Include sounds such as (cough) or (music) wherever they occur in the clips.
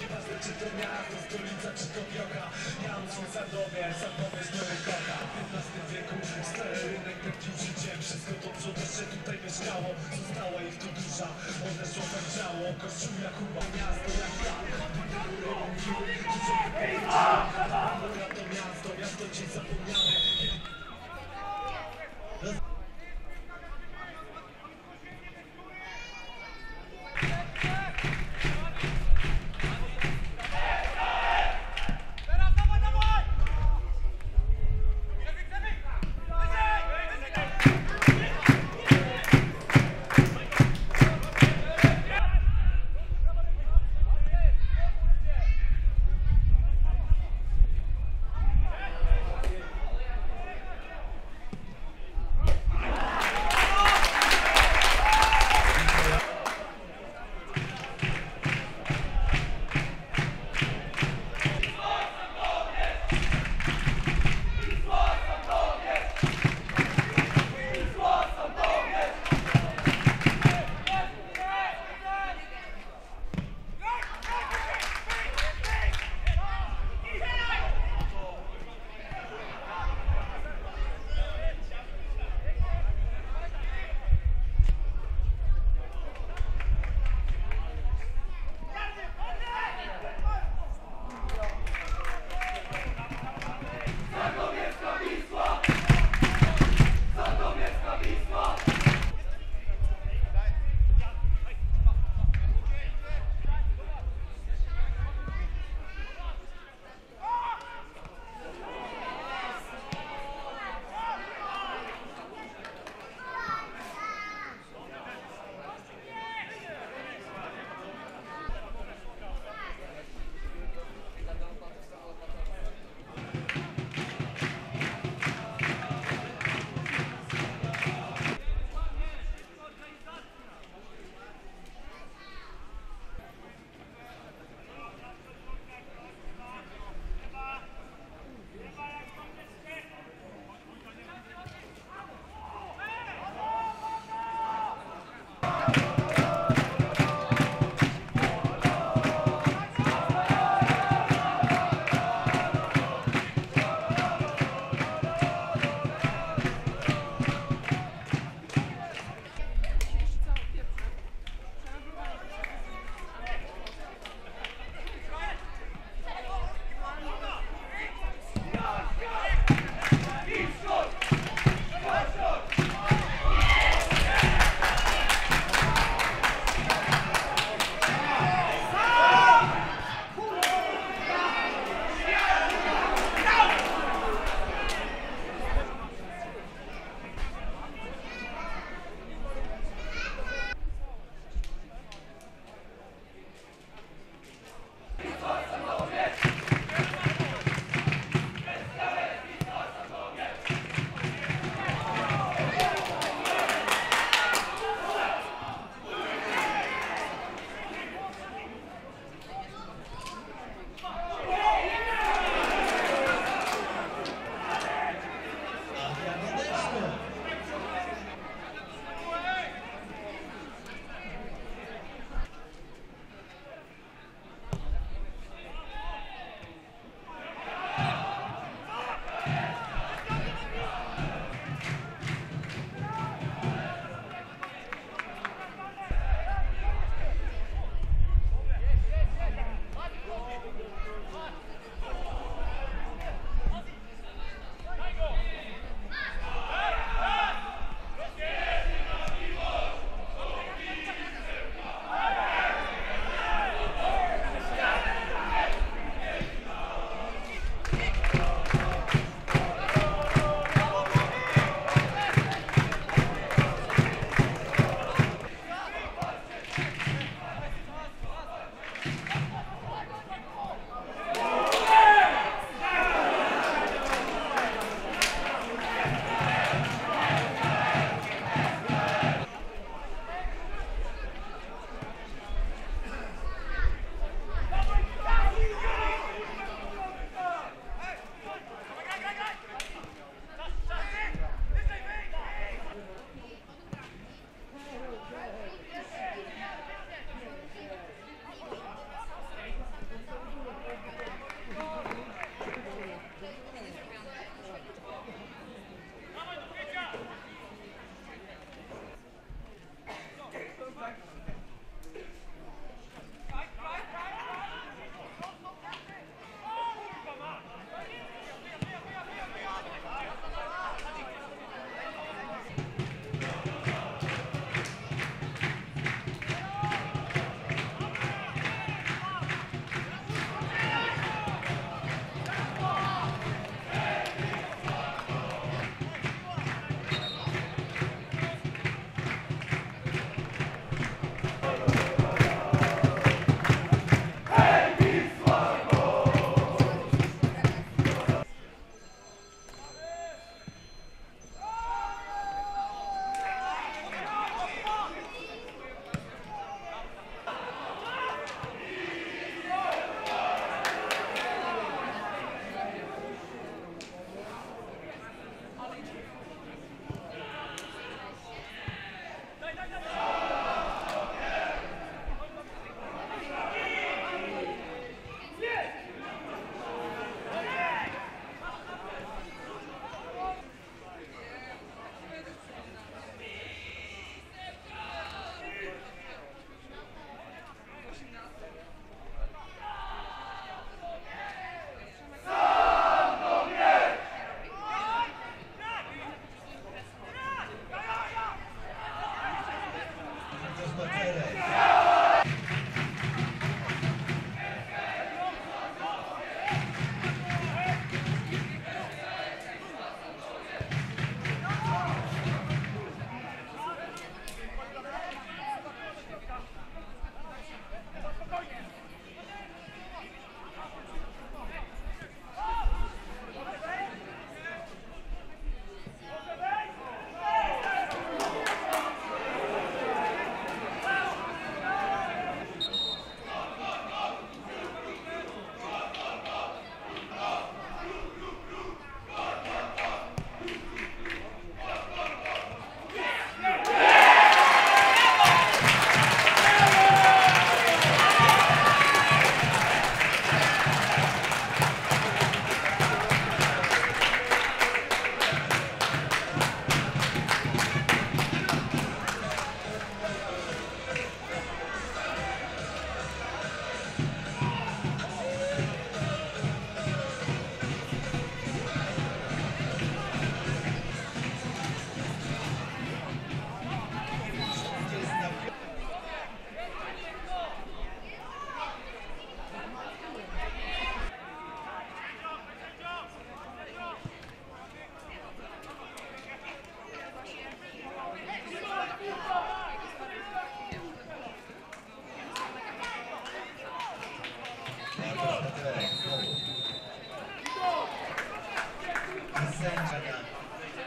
nieważne czy to miasto, stolica czy to wiocha Ja mam swój Sandomierz, Sandomierz to nie kocha W XV wieku stary rynek pędził życiem Wszystko dobrze że tutaj mieszkało Została ich tu dusza, odeszło tam działo Kościół Jakuba, miasto jak Dobra to miasto, miasto dziś zapomniane i sędzia.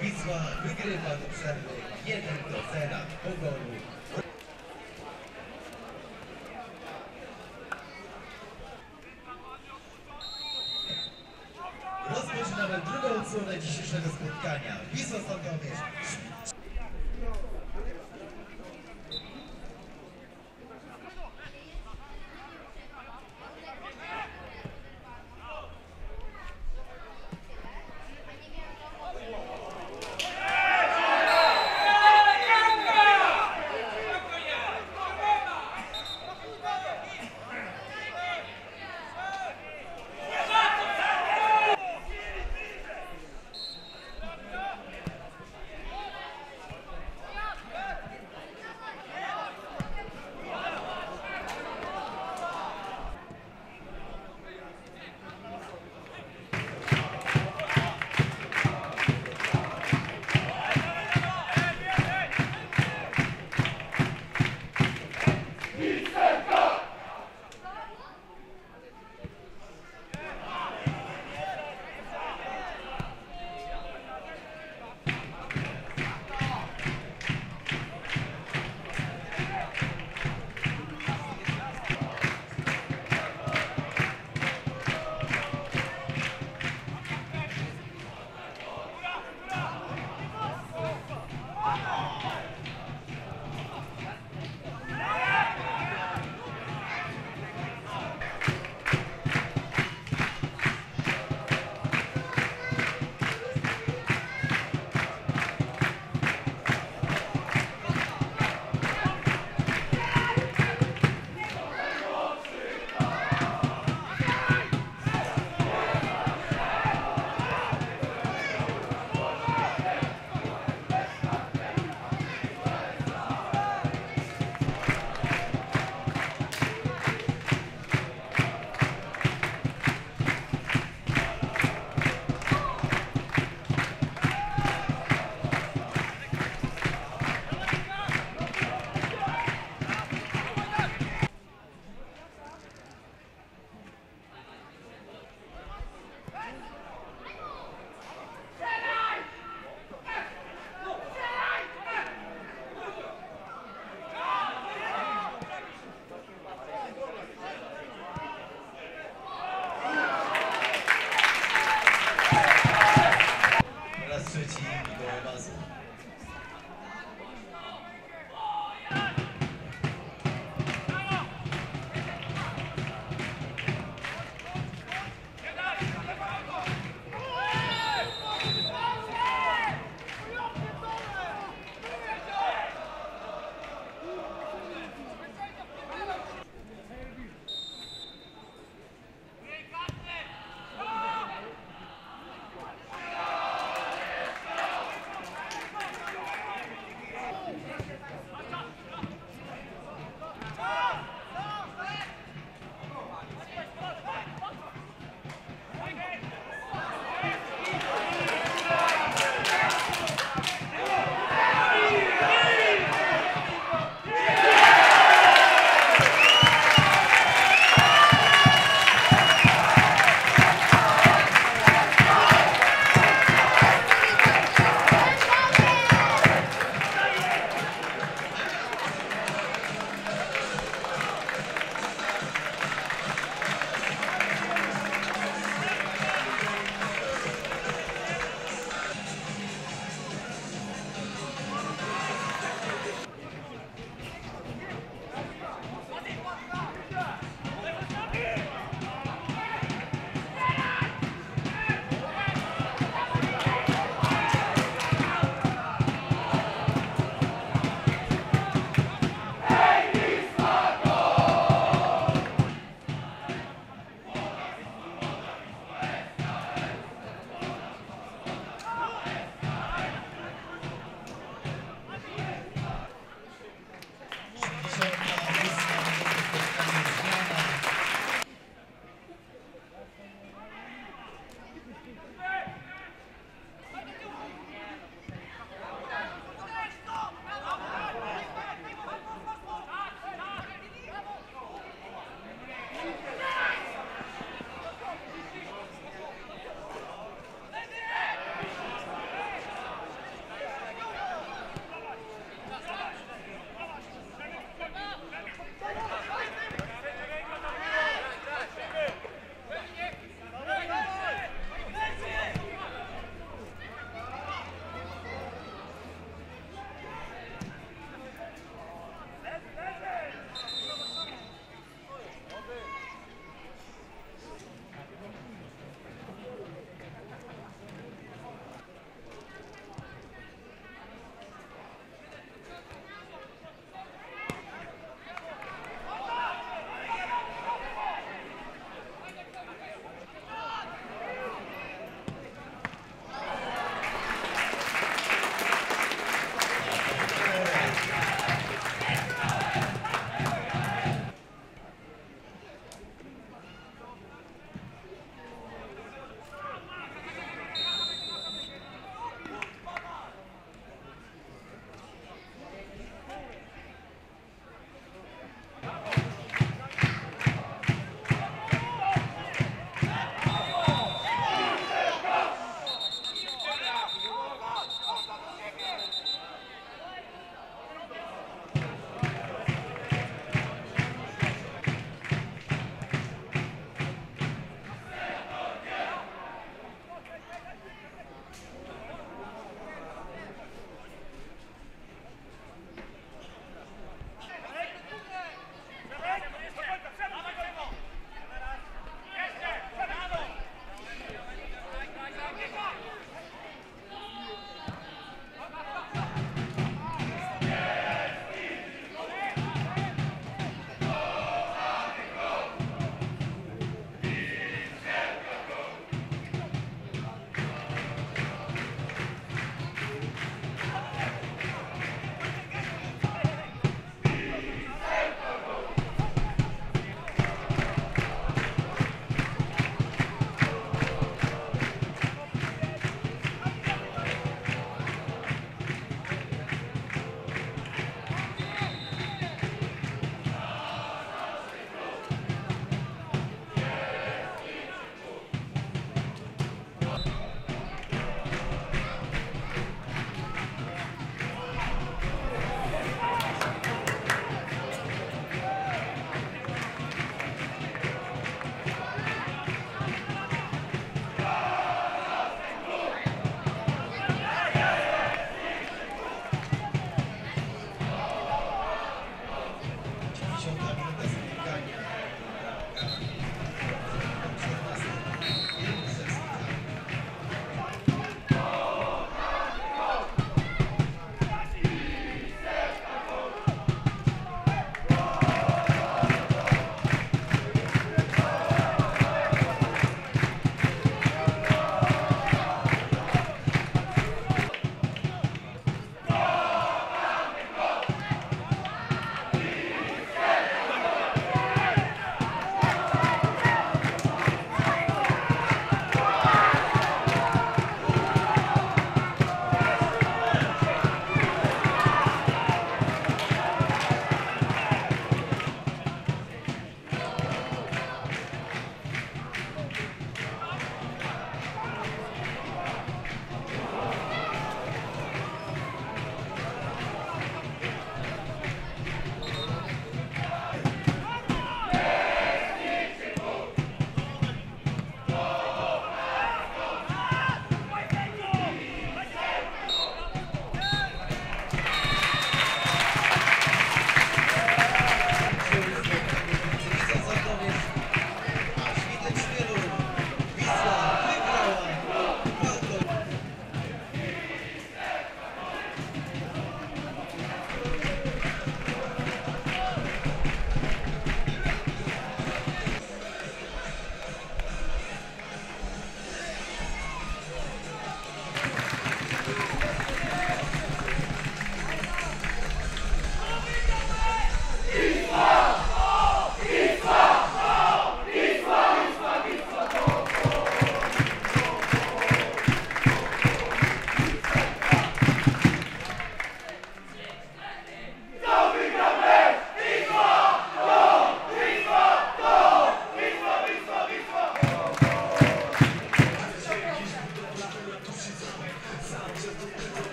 Wisła wygrywa do przerwy 1 do 0 po golu. Rozpoczynamy drugą odsłonę dzisiejszego spotkania. Wisła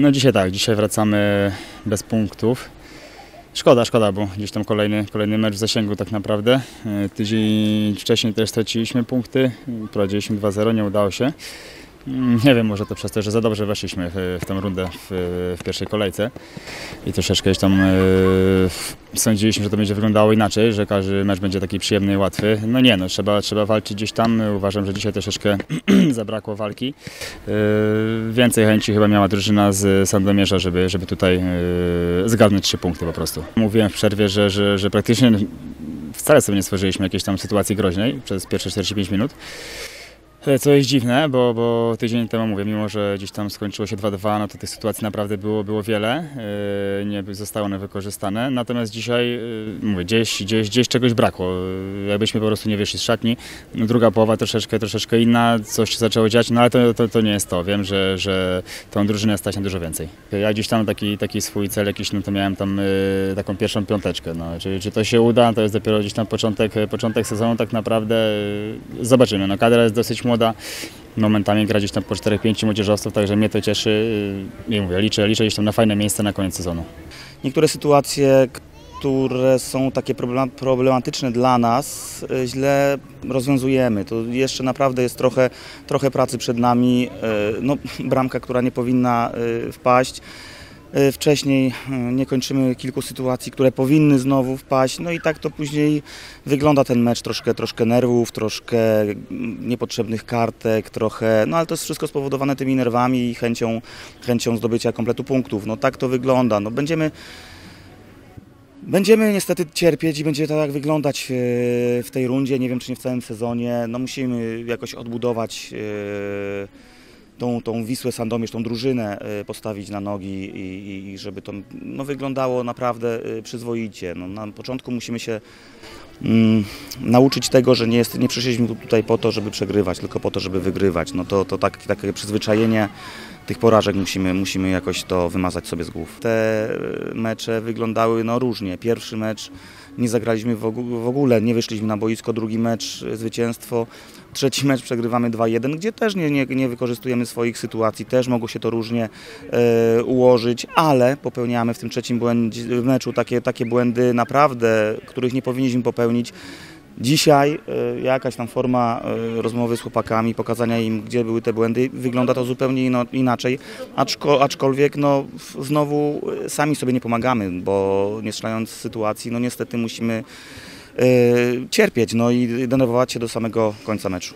No dzisiaj tak, dzisiaj wracamy bez punktów. Szkoda, szkoda, bo gdzieś tam kolejny, kolejny mecz w zasięgu tak naprawdę. E, Tydzień wcześniej też straciliśmy punkty, prowadziliśmy 2-0, nie udało się. Mm, Nie wiem, może to przez to, że za dobrze weszliśmy w, tę rundę w, w pierwszej kolejce i troszeczkę tam e, sądziliśmy, że to będzie wyglądało inaczej, że każdy mecz będzie taki przyjemny i łatwy. No nie, no trzeba, trzeba walczyć gdzieś tam. Uważam, że dzisiaj troszeczkę (clears throat) zabrakło walki. E, Więcej chęci chyba miała drużyna z Sandomierza, żeby, żeby tutaj e, zgarnąć trzy punkty po prostu. Mówiłem w przerwie, że, że, że praktycznie wcale sobie nie stworzyliśmy jakiejś tam sytuacji groźnej przez pierwsze 45 minut. E, Co jest dziwne, bo, bo tydzień temu mówię, mimo że gdzieś tam skończyło się 2-2, no to tych sytuacji naprawdę było, było wiele, e, nie zostały one wykorzystane. Natomiast dzisiaj, e, mówię, gdzieś, gdzieś, gdzieś czegoś brakło. Jakbyśmy po prostu nie wyszli z szatni. Druga połowa troszeczkę, troszeczkę inna, coś się zaczęło dziać, no ale to, to, to nie jest to. Wiem, że, że tą drużynę stać na dużo więcej. Ja gdzieś tam taki, taki swój cel jakiś, no to miałem tam taką pierwszą piąteczkę. No. Czy, czy to się uda, to jest dopiero gdzieś tam początek, początek sezonu tak naprawdę. Zobaczymy. No, kadra jest dosyć młoda. Momentami gra gdzieś tam po 4-5 młodzieżowców, także mnie to cieszy. Nie mówię, liczę, liczę gdzieś tam na fajne miejsce na koniec sezonu. niektóre sytuacje, które są takie problem- problematyczne dla nas, e, źle rozwiązujemy. To jeszcze naprawdę jest trochę, trochę pracy przed nami. E, No, bramka, która nie powinna wpaść. E, Wcześniej e, nie kończymy kilku sytuacji, które powinny znowu wpaść. No i tak to później wygląda ten mecz. Troszkę, troszkę nerwów, troszkę mm, niepotrzebnych kartek, trochę. No ale to jest wszystko spowodowane tymi nerwami i chęcią, chęcią zdobycia kompletu punktów. No tak to wygląda. No, będziemy. Będziemy niestety cierpieć i będzie to tak wyglądać e, w tej rundzie. Nie wiem, czy nie w całym sezonie. No musimy jakoś odbudować tą, tą Wisłę Sandomierz, tą drużynę e, postawić na nogi i, i żeby to no, wyglądało naprawdę e, przyzwoicie. No, na początku musimy się mm, nauczyć tego, że nie, jest, nie przyszliśmy tu- tutaj po to, żeby przegrywać, tylko po to, żeby wygrywać. No to, to tak, takie przyzwyczajenie tych porażek musimy, musimy jakoś to wymazać sobie z głów. Te e, mecze wyglądały no, różnie. Pierwszy mecz nie zagraliśmy w ogó- w ogóle, nie wyszliśmy na boisko, drugi mecz zwycięstwo, trzeci mecz przegrywamy 2-1, gdzie też nie, nie, nie wykorzystujemy swoich sytuacji, też mogło się to różnie e, ułożyć, ale popełniamy w tym trzecim błędzie, meczu takie, takie błędy naprawdę, których nie powinniśmy popełnić. Dzisiaj e, jakaś tam forma e, rozmowy z chłopakami, pokazania im, gdzie były te błędy, wygląda to zupełnie ino, inaczej, Aczko, aczkolwiek no, w- znowu e, sami sobie nie pomagamy, bo nie strzelając sytuacji, no niestety musimy cierpieć no i denerwować się do samego końca meczu.